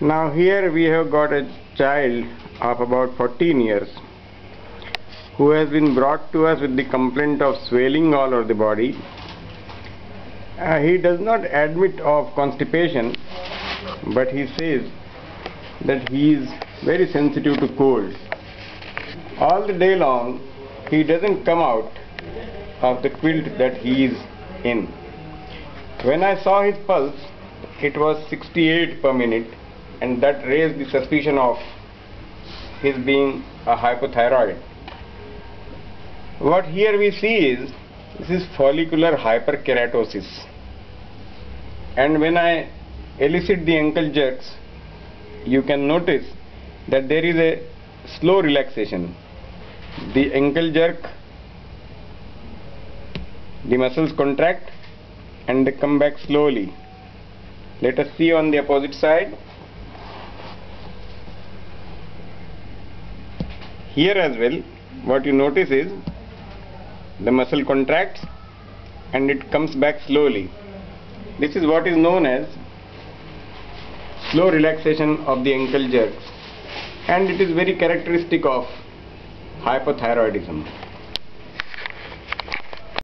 Now here we have got a child of about 14 years who has been brought to us with the complaint of swelling all over the body. Uh, he does not admit of constipation but he says that he is very sensitive to cold. All the day long he doesn't come out of the quilt that he is in. When I saw his pulse, it was 68 per minute and that raised the suspicion of his being a hypothyroid. What here we see is this is follicular hyperkeratosis and when I elicit the ankle jerks you can notice that there is a slow relaxation. The ankle jerk, the muscles contract and they come back slowly. Let us see on the opposite side. Here as well, what you notice is the muscle contracts and it comes back slowly. This is what is known as slow relaxation of the ankle jerks and it is very characteristic of hypothyroidism.